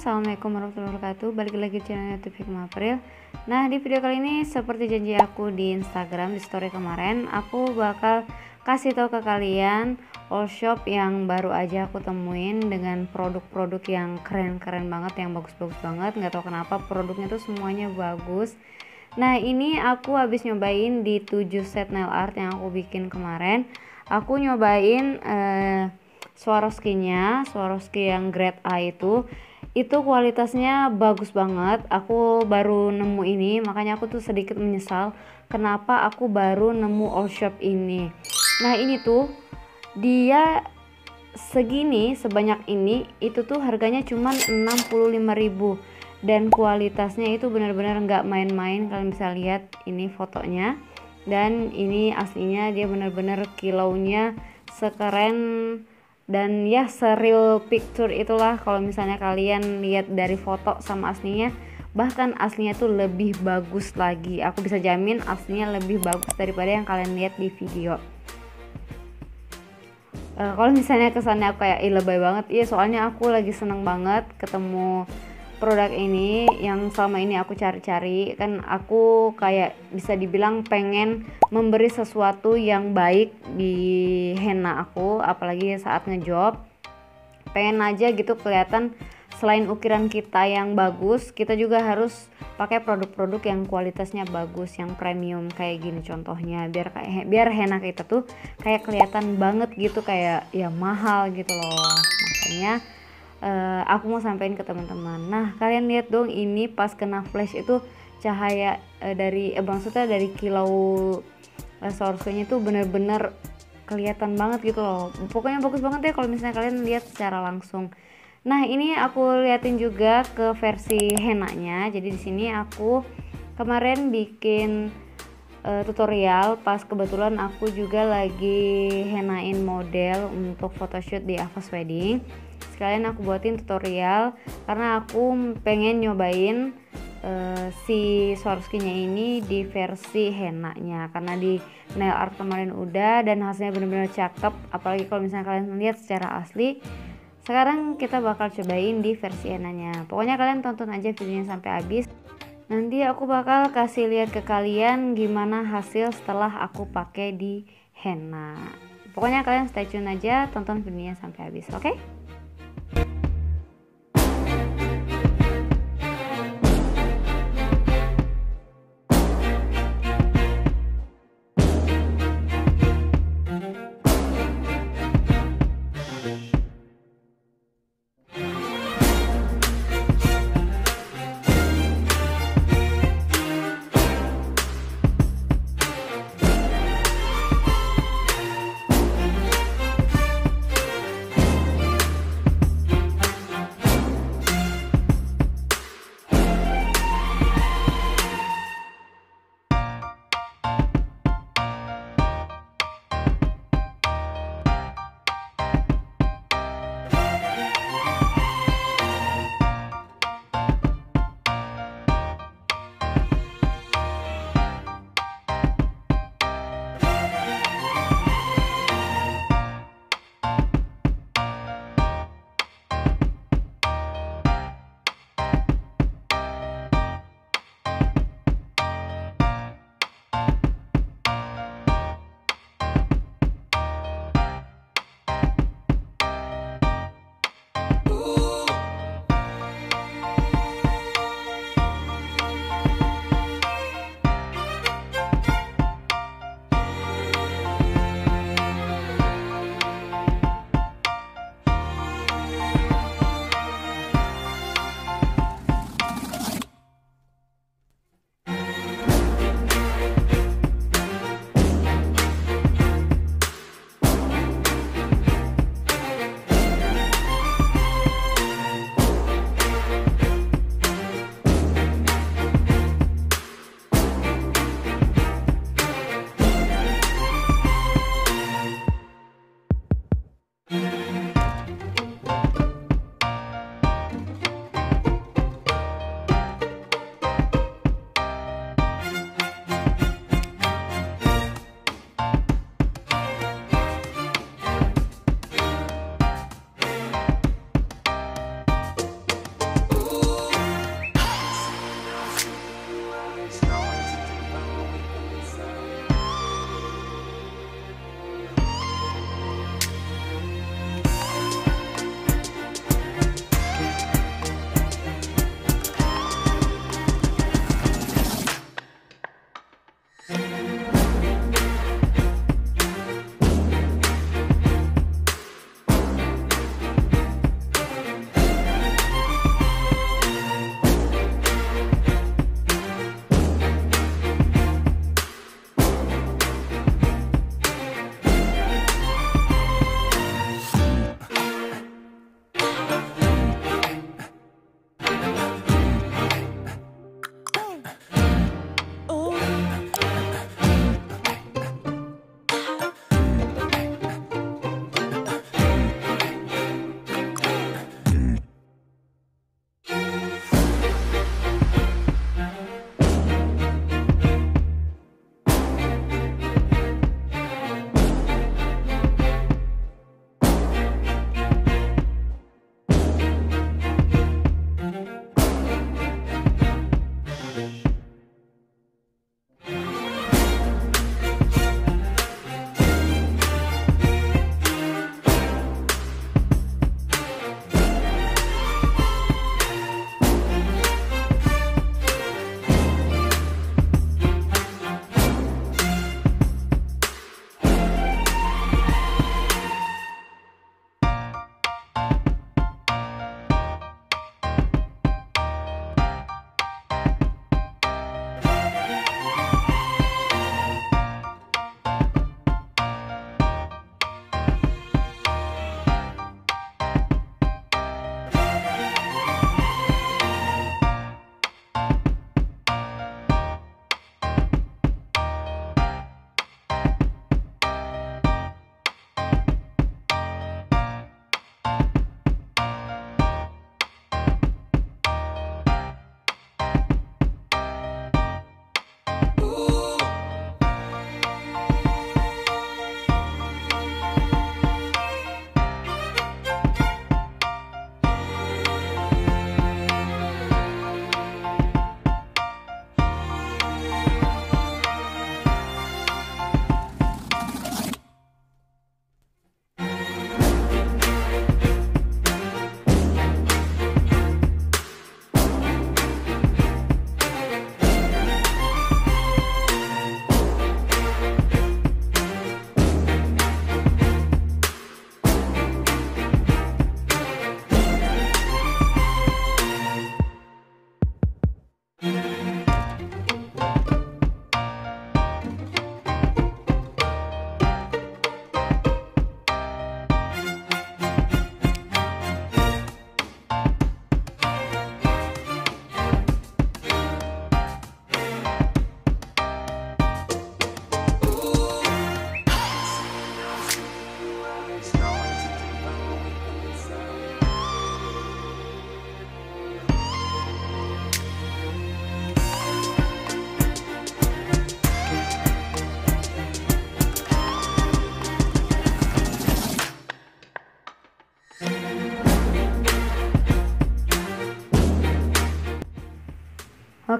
Assalamualaikum warahmatullahi wabarakatuh. Balik lagi di channel youtube Hikmah April. Nah di video kali ini seperti janji aku di Instagram di story kemarin Aku bakal kasih tahu ke kalian all shop yang baru aja aku temuin Dengan produk-produk yang keren-keren banget Yang bagus-bagus banget. Gak tau kenapa produknya tuh semuanya bagus. Nah ini aku habis nyobain di 7 set nail art yang aku bikin kemarin. Aku nyobain eh, Swarovski-nya, Swarovski yang grade A itu itu kualitasnya bagus banget. Aku baru nemu ini, makanya aku tuh sedikit menyesal kenapa aku baru nemu all shop ini. Nah, ini tuh dia segini sebanyak ini itu tuh harganya cuma 65.000 dan kualitasnya itu benar-benar nggak main-main kalian bisa lihat ini fotonya dan ini aslinya dia benar-benar kilaunya sekeren dan ya seril picture itulah kalau misalnya kalian lihat dari foto sama aslinya bahkan aslinya tuh lebih bagus lagi. Aku bisa jamin aslinya lebih bagus daripada yang kalian lihat di video. Uh, kalau misalnya kesannya aku kayak lebay banget. Iya soalnya aku lagi seneng banget ketemu produk ini yang selama ini aku cari-cari kan aku kayak bisa dibilang pengen memberi sesuatu yang baik di henna aku apalagi saat ngejob. Pengen aja gitu kelihatan selain ukiran kita yang bagus kita juga harus pakai produk-produk yang kualitasnya bagus yang premium kayak gini contohnya. Biar kayak biar henna kita tuh kayak kelihatan banget gitu kayak ya mahal gitu loh. Makanya uh, aku mau sampaikan ke teman-teman. Nah kalian lihat dong ini pas kena flash itu cahaya uh, dari eh, maksudnya dari kilau uh, source-nya itu bener-bener kelihatan banget gitu loh. Pokoknya bagus banget ya kalau misalnya kalian lihat secara langsung. Nah ini aku liatin juga ke versi henanya. Jadi di sini aku kemarin bikin uh, tutorial pas kebetulan aku juga lagi henain model untuk photoshoot di Avas Wedding sekalian aku buatin tutorial karena aku pengen nyobain uh, si Swarovski-nya ini di versi henna-nya karena di nail art kemarin udah dan hasilnya benar-benar cakep. Apalagi kalau misalnya kalian lihat secara asli sekarang kita bakal cobain di versi henna-nya pokoknya kalian tonton aja videonya sampai habis. Nanti aku bakal kasih lihat ke kalian gimana hasil setelah aku pakai di henna pokoknya kalian stay tune aja tonton videonya sampai habis oke? okay?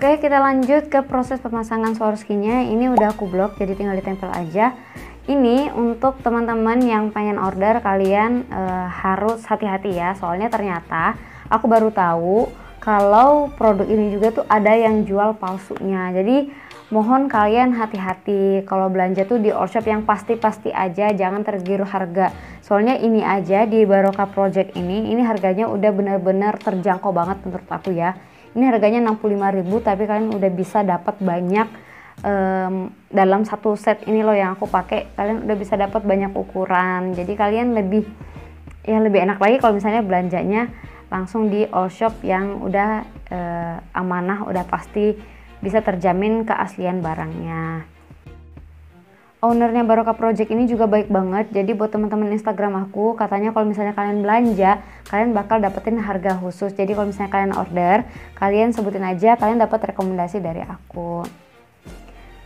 Oke, kita lanjut ke proses pemasangan Swarovski-nya. Ini udah aku blok, jadi tinggal ditempel aja. Ini untuk teman-teman yang pengen order, kalian uh, harus hati-hati ya. Soalnya ternyata aku baru tahu kalau produk ini juga tuh ada yang jual palsunya. Jadi mohon kalian hati-hati kalau belanja tuh di all shop yang pasti-pasti aja, jangan tergiru harga. Soalnya ini aja di Baroka Project ini, ini harganya udah bener-bener terjangkau banget menurut aku ya ini harganya 65.000 tapi kalian udah bisa dapat banyak um, dalam satu set ini loh yang aku pakai kalian udah bisa dapat banyak ukuran. Jadi kalian lebih ya lebih enak lagi kalau misalnya belanjanya langsung di all shop yang udah uh, amanah udah pasti bisa terjamin keaslian barangnya ownernya Baroka Project ini juga baik banget. Jadi buat teman-teman Instagram aku katanya kalau misalnya kalian belanja kalian bakal dapetin harga khusus. Jadi kalau misalnya kalian order kalian sebutin aja kalian dapat rekomendasi dari aku.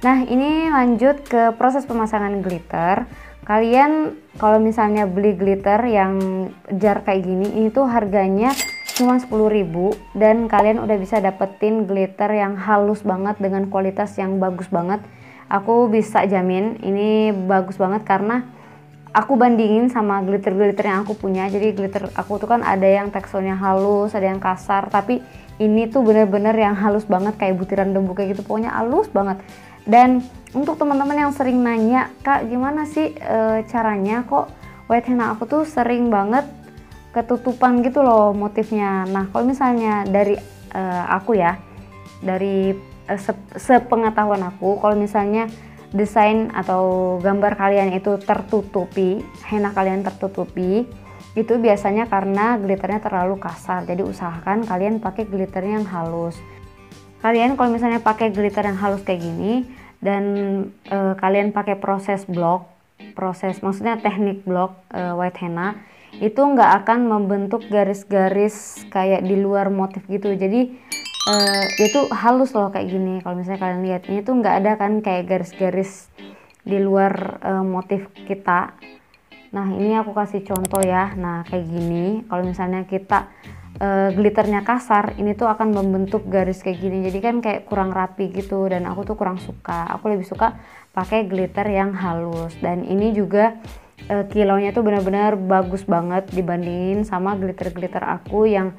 Nah ini lanjut ke proses pemasangan glitter. Kalian kalau misalnya beli glitter yang jar kayak gini ini tuh harganya cuma 10.000 dan kalian udah bisa dapetin glitter yang halus banget dengan kualitas yang bagus banget aku bisa jamin ini bagus banget karena aku bandingin sama glitter-glitter yang aku punya. Jadi glitter aku tuh kan ada yang teksturnya halus ada yang kasar tapi ini tuh bener-bener yang halus banget kayak butiran debu kayak gitu. Pokoknya halus banget. Dan untuk teman-teman yang sering nanya kak gimana sih e, caranya? Kok white henna aku tuh sering banget ketutupan gitu loh motifnya? Nah kalau misalnya dari e, aku ya dari Eh, sepengetahuan aku kalau misalnya desain atau gambar kalian itu tertutupi, henna kalian tertutupi, itu biasanya karena glitternya terlalu kasar. Jadi usahakan kalian pakai glitter yang halus. Kalian kalau misalnya pakai glitter yang halus kayak gini dan e, kalian pakai proses blok, proses maksudnya teknik blok e, white henna itu nggak akan membentuk garis-garis kayak di luar motif gitu. Jadi uh, dia tuh halus loh kayak gini. Kalau misalnya kalian lihat ini tuh nggak ada kan kayak garis-garis di luar uh, motif kita. Nah ini aku kasih contoh ya. Nah kayak gini. Kalau misalnya kita uh, glitternya kasar ini tuh akan membentuk garis kayak gini. Jadi kan kayak kurang rapi gitu. Dan aku tuh kurang suka. Aku lebih suka pakai glitter yang halus. Dan ini juga uh, kilonya tuh benar-benar bagus banget dibandingin sama glitter-glitter aku yang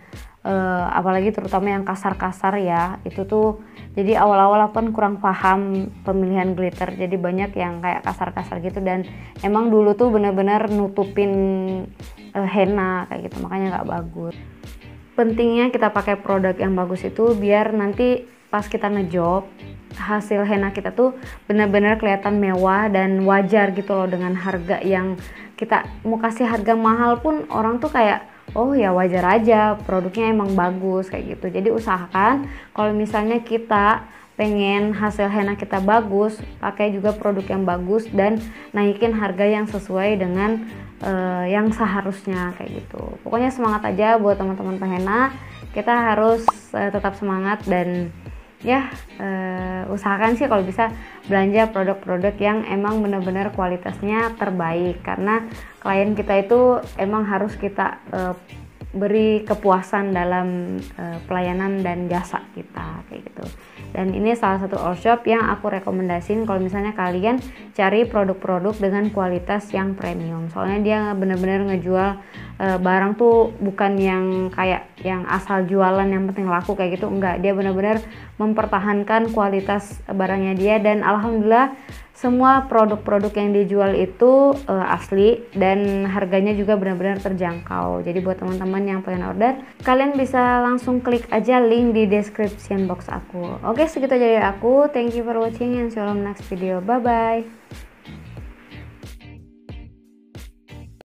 uh, apalagi terutama yang kasar-kasar ya itu tuh jadi awal-awal aku kan kurang paham pemilihan glitter jadi banyak yang kayak kasar-kasar gitu. Dan emang dulu tuh bener-bener nutupin uh, henna kayak gitu makanya nggak bagus. Pentingnya kita pakai produk yang bagus itu biar nanti pas kita ngejob hasil henna kita tuh benar-benar kelihatan mewah dan wajar gitu loh dengan harga yang kita mau kasih harga mahal pun orang tuh kayak oh ya wajar aja produknya emang bagus kayak gitu. Jadi usahakan kalau misalnya kita pengen hasil henna kita bagus pakai juga produk yang bagus dan naikin harga yang sesuai dengan uh, yang seharusnya kayak gitu. Pokoknya semangat aja buat teman-teman penghena kita harus uh, tetap semangat dan ya uh, usahakan sih kalau bisa belanja produk-produk yang emang benar-benar kualitasnya terbaik karena klien kita itu emang harus kita uh, beri kepuasan dalam uh, pelayanan dan jasa kita kayak gitu. Dan ini salah satu all shop yang aku rekomendasiin kalau misalnya kalian cari produk-produk dengan kualitas yang premium. Soalnya dia benar-benar ngejual uh, barang tuh bukan yang kayak yang asal jualan yang penting laku kayak gitu enggak. Dia benar-benar mempertahankan kualitas barangnya dia dan alhamdulillah semua produk-produk yang dijual itu uh, asli dan harganya juga benar-benar terjangkau. Jadi buat teman-teman yang pengen order, kalian bisa langsung klik aja link di description box aku. Oke, segitu aja dari aku. Thank you for watching and see you next video. Bye bye.